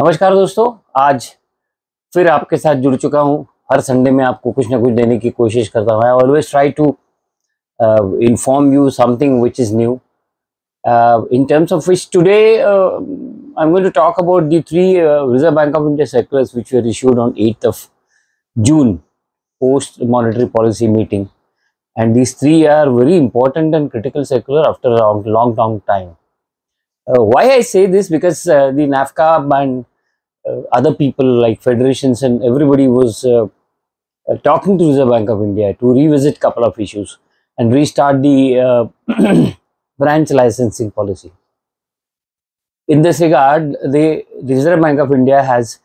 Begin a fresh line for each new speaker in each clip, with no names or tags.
नमस्कार दोस्तों आज फिर आपके साथ जुड़ चुका हूँ। हर संडे में आपको कुछ ना कुछ देने की कोशिश करता हूँ। I always try to inform you something which is new in terms of which today I am going to talk about the three reserve bank of India circulars which are issued on eight of June post monetary policy meeting and these three are very important and critical circular after long long time Uh, why I say this? Because uh, the other people like federations and everybody was uh, uh, talking to reserve bank of india to revisit couple of issues and restart the uh, branch licensing policy. In this regard, the Reserve Bank of India has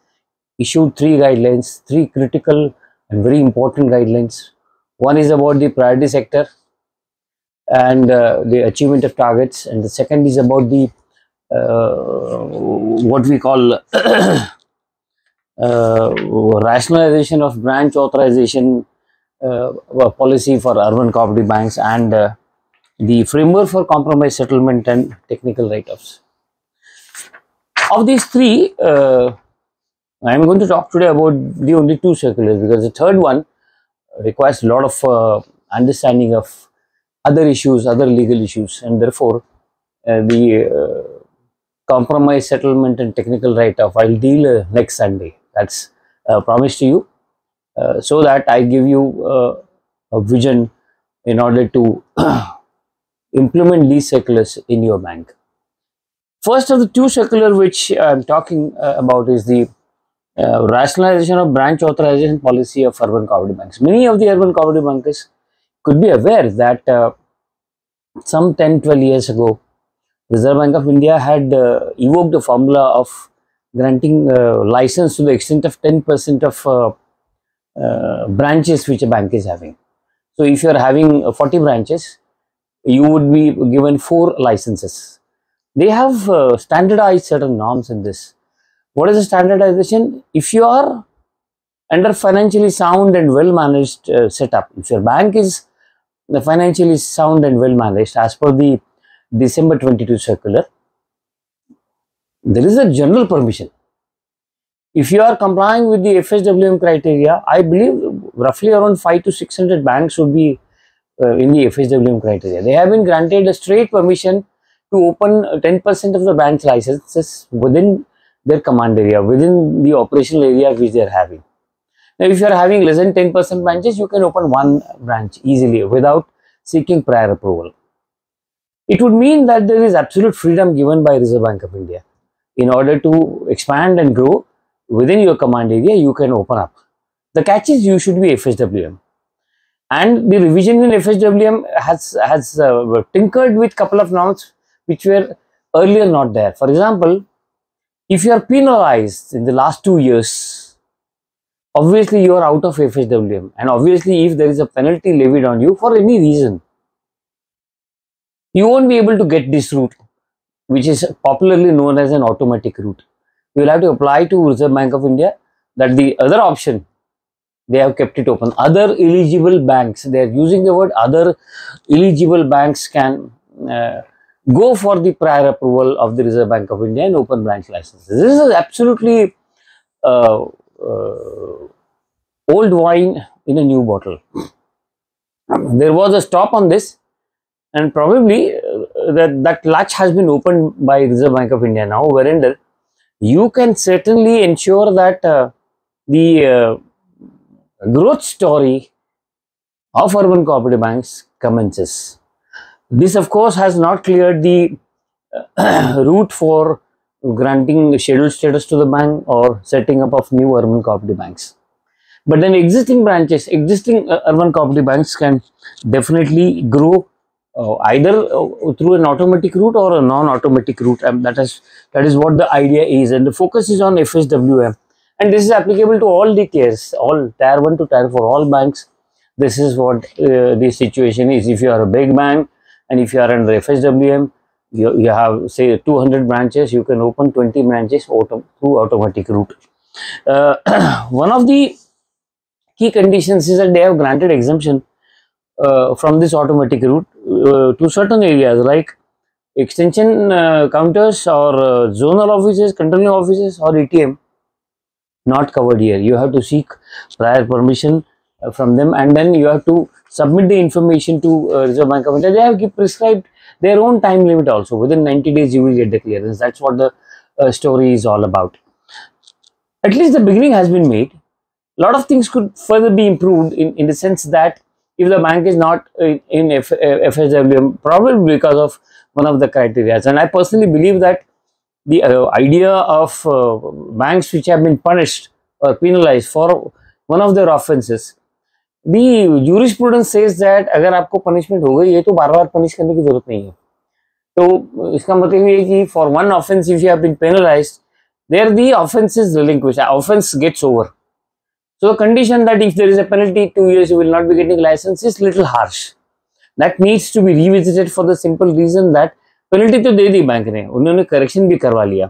issued three guidelines, three critical and very important guidelines. One is about the priority sector and uh, the achievement of targets, and the second is about the uh, what we call uh, rationalization of branch authorization uh, policy for urban cooperative banks and uh, the framework for compromise settlement and technical write-offs. Of these three, uh, I am going to talk today about the only two circulars because the third one requires a lot of uh, understanding of other issues, other legal issues, and therefore uh, the uh, compromise settlement and technical write-off I'll deal uh, next Sunday. That's a promise to you. Uh, so that I give you uh, a vision in order to implement these circulars in your bank. First of the two circular which I'm talking uh, about is the uh, rationalization of branch authorization policy of urban cooperative banks. Many of the urban cooperative bankers could be aware that uh, some 10-12 years ago, Reserve Bank of India had uh, evoked a formula of granting license to the extent of 10% of uh, branches which a bank is having. So if you are having uh, 40 branches, you would be given four licenses. They have uh, standardized certain norms in this. What is the standardization? If you are under financially sound and well managed uh, setup, if your bank is financially sound and well managed as per the December 22 circular, there is a general permission if you are complying with the FSWM criteria, I believe roughly around 5 to 600 banks would be uh, in the FSWM criteria. They have been granted a straight permission to open 10% of the branch licenses within their command area, within the operational area which they are having. Now, if you are having less than 10% branches, you can open one branch easily without seeking prior approval. It would mean that there is absolute freedom given by Reserve Bank of India in order to expand and grow within your command area you can open up. The catch is you should be FSWM. And the revision in FSWM has, has uh, tinkered with couple of norms which were earlier not there. For example, if you are penalized in the last two years, obviously you are out of FSWM and obviously if there is a penalty levied on you for any reason, you won't be able to get this route which is popularly known as an automatic route you will have to apply to Reserve Bank of India that the other option they have kept it open. Other eligible banks, they are using the word other eligible banks can uh, go for the prior approval of the Reserve Bank of India and open branch licenses. This is absolutely uh, uh, old wine in a new bottle. There was a stop on this and probably uh, that, that latch has been opened by Reserve Bank of India now wherein you can certainly ensure that uh, the uh, growth story of urban cooperative banks commences. This of course has not cleared the uh, route for granting scheduled status to the bank or setting up of new urban cooperative banks. But then existing branches, existing uh, urban cooperative banks can definitely grow uh, either uh, through an automatic route or a non-automatic route. And that is that is what the idea is. And the focus is on FSWM and this is applicable to all the tiers all tier 1 to tier 4 all banks. This is what uh, the situation is. If you are a big bank and if you are under FSWM you, you have say 200 branches you can open 20 branches auto, through automatic route. Uh, one of the key conditions is that they have granted exemption from this automatic route uh, to certain areas like extension uh, counters or uh, zonal offices, controlling offices or ATM not covered here. You have to seek prior permission uh, from them and then you have to submit the information to uh, Reserve Bank of India. They have prescribed their own time limit also. Within 90 days you will get the clearance. That's what the uh, story is all about. At least the beginning has been made. A lot of things could further be improved in, in the sense that if the bank is not in, in F, FSWM, probably because of one of the criteria. And I personally believe that the uh, idea of uh, banks which have been punished or penalized for one of their offenses the jurisprudence says that अगर आपको punishment हो गई है तो बार बार punish करने की जरूरत नहीं है तो इसका मतलब ये कि for one offense if you have been penalized there the offense is relinquished offense gets over so the condition that if there is a penalty two years you will not be getting license is little harsh that needs to be revisited for the simple reason that penalty तो दे दी bank ने उन्होंने correction भी करवा लिया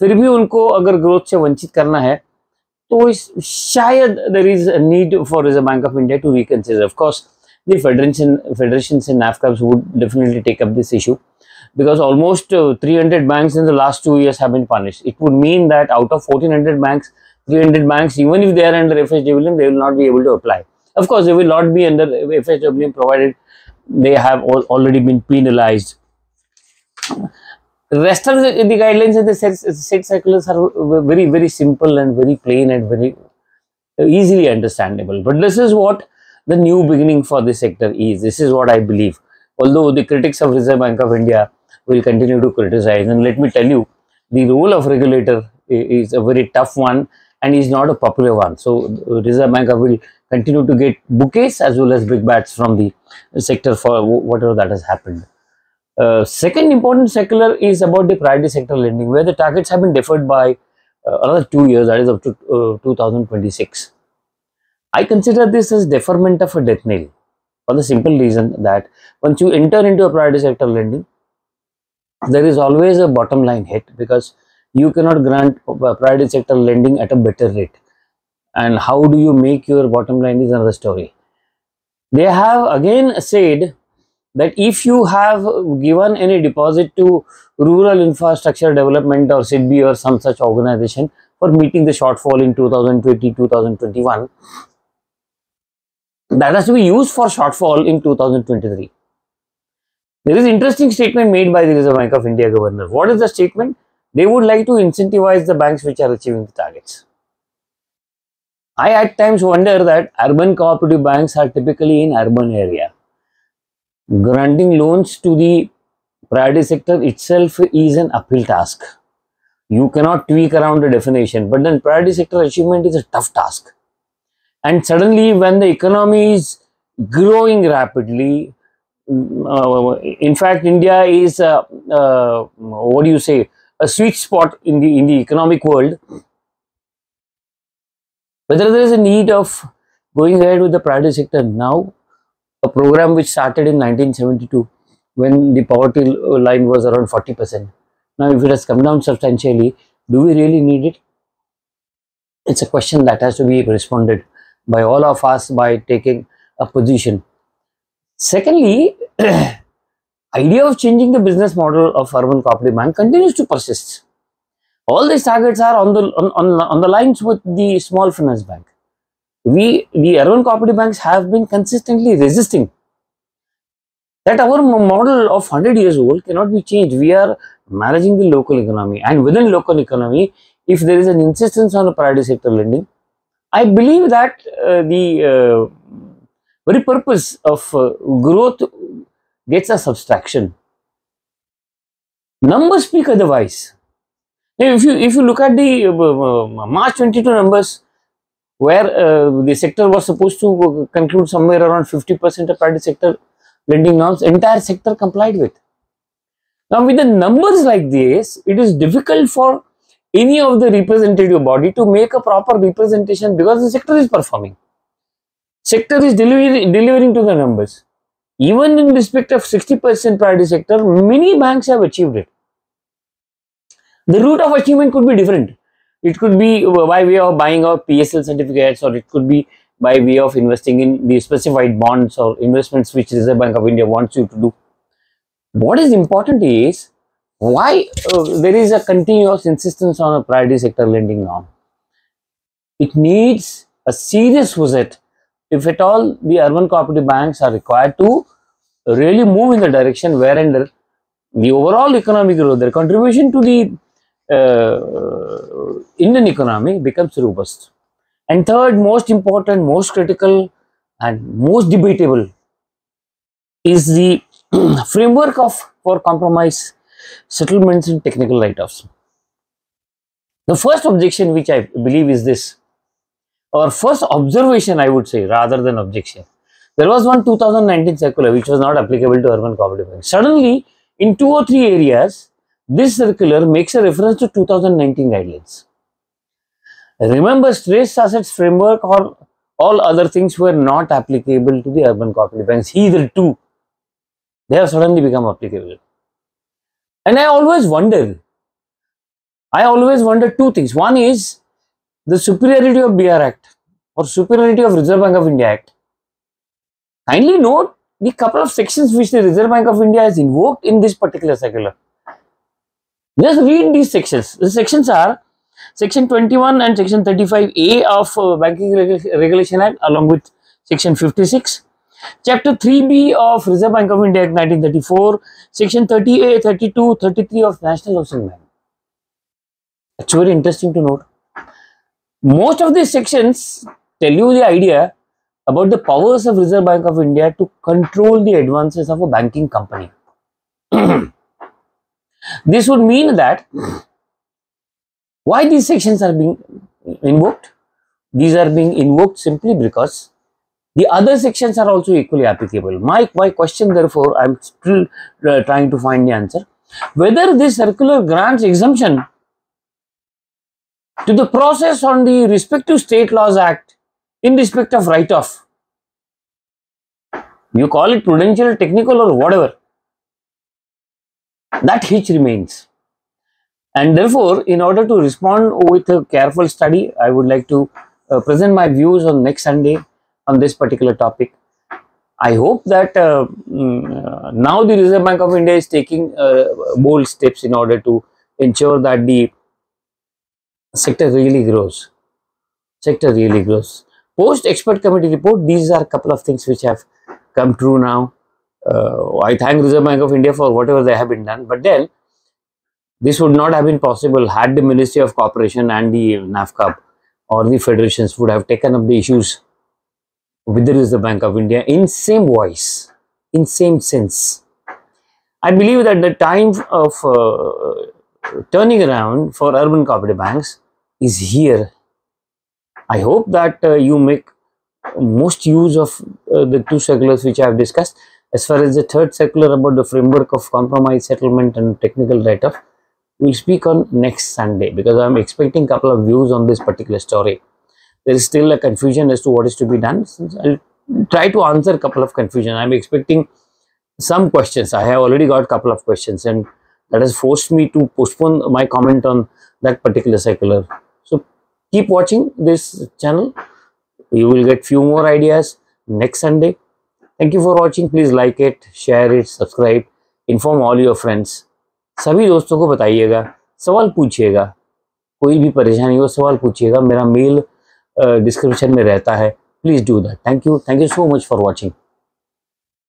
फिर भी उनको अगर ग्रोथ से वंचित करना है तो शायद there is need for reserve bank of India to reconsider of course the federation federations and NAFCABs would definitely take up this issue because almost uh, 300 banks in the last two years have been punished. It would mean that out of 1400 banks, 300 banks, even if they are under FSWM, they will not be able to apply. Of course, they will not be under FSWM provided they have all, already been penalized the rest of the, the guidelines and the set, circulars are very, very simple and very plain and very easily understandable. But this is what the new beginning for the sector is. This is what I believe. Although the critics of Reserve Bank of India will continue to criticize. And let me tell you, the role of regulator is a very tough one and is not a popular one. So Reserve Bank will continue to get bouquets as well as big bats from the sector for whatever that has happened. Uh, second important secular is about the priority sector lending where the targets have been deferred by uh, another two years that is up to uh, 2026. I consider this as deferment of a death nail for the simple reason that once you enter into a priority sector lending there is always a bottom line hit because you cannot grant private sector lending at a better rate and how do you make your bottom line is another story. They have again said that if you have given any deposit to rural infrastructure development or SIDBI or some such organization for meeting the shortfall in 2020-2021, that has to be used for shortfall in 2023. There is interesting statement made by the Reserve Bank of India governor. What is the statement? They would like to incentivize the banks which are achieving the targets. I at times wonder that urban cooperative banks are typically in urban area granting loans to the priority sector itself is an uphill task. You cannot tweak around the definition, but then priority sector achievement is a tough task. And suddenly, when the economy is growing rapidly, uh, in fact, India is uh, uh, what do you say a sweet spot in the in the economic world. Whether there is a need of going ahead with the private sector now a program which started in 1972 when the poverty uh, line was around 40%. Now, if it has come down substantially, do we really need it? It's a question that has to be responded by all of us by taking a position. Secondly, idea of changing the business model of urban cooperative bank continues to persist. All these targets are on the on, on, on the lines with the small finance bank we, the urban cooperative banks have been consistently resisting that our model of 100 years old cannot be changed. We are managing the local economy and within local economy, if there is an insistence on a priority sector lending, I believe that uh, the uh, very purpose of uh, growth gets a subtraction. Numbers speak otherwise. Now, if you if you look at the uh, uh, March 22 numbers, where uh, the sector was supposed to conclude somewhere around 50% of private sector lending norms, entire sector complied with. Now, with the numbers like this, it is difficult for any of the representative body to make a proper representation because the sector is performing. Sector is delivering, delivering to the numbers. Even in respect of 60% priority sector, many banks have achieved it. The route of achievement could be different. It could be by way of buying out PSL certificates or it could be by way of investing in the specified bonds or investments which Reserve Bank of India wants you to do. what is important is why uh, there is a continuous insistence on a priority sector lending norm. It needs a serious visit if at all the urban cooperative banks are required to really move in the direction wherein the overall economic growth, their contribution to the uh, Indian economy becomes robust. And third, most important, most critical, and most debatable is the framework of for compromise settlements and technical write-offs. The first objection which I believe is this, or first observation I would say rather than objection. There was one 2019 circular which was not applicable to urban cooperative banks. Suddenly, in two or three areas, this circular makes a reference to 2019 guidelines. Remember, stress assets framework or all other things were not applicable to the urban cooperative banks. Either two, they have suddenly become applicable. And I always wonder, I always wonder two things. One is the superiority of BR Act or superiority of Reserve Bank of India Act. Kindly note the couple of sections which the Reserve Bank of India has invoked in this particular circular. Just read these sections. The sections are section 21 and section 35A of uh, Banking Regulation Act along with section 56. Chapter 3B of Reserve Bank of India Act 1934, section 30A, 32, 33 of National Housing Bank. It's very interesting to note. Most of these sections tell you the idea about the powers of Reserve Bank of India to control the advances of a banking company. this would mean that why these sections are being invoked? These are being invoked simply because the other sections are also equally applicable. My, my question therefore, I am still uh, trying to find the answer. Whether this circular grants exemption to the process on the respective state laws act in respect of write-off. You call it prudential, technical or whatever. That hitch remains. And therefore, in order to respond with a careful study, I would like to uh, present my views on next Sunday on this particular topic. I hope that uh, mm, now the Reserve Bank of India is taking uh, bold steps in order to ensure that the sector really grows. Sector really grows. Post expert committee report, these are a couple of things which have come true now. Uh, I thank Reserve Bank of India for whatever they have been done. But then, this would not have been possible had the Ministry of Cooperation and the NAFCUB or the federations would have taken up the issues with the Reserve Bank of India in same voice, in same sense. I believe that the time of uh, turning around for urban cooperative banks is here I hope that uh, you make most use of uh, the two circulars which I have discussed. As far as the third circular about the framework of compromise settlement and technical write-off, we'll speak on next Sunday because I'm expecting a couple of views on this particular story. There is still a confusion as to what is to be done. I'll try to answer a couple of confusion. I'm expecting some questions. I have already got a couple of questions and that has forced me to postpone my comment on that particular circular keep watching this channel you will get few more ideas next sunday thank you for watching please like it share it subscribe inform all your friends सभी दोस्तों को बताइएगा सवाल पूछिएगा कोई भी परेशानी हो सवाल पूछिएगा मेरा मेल डिस्क्रिप्शन में रहता है please do that thank you thank you so much for watching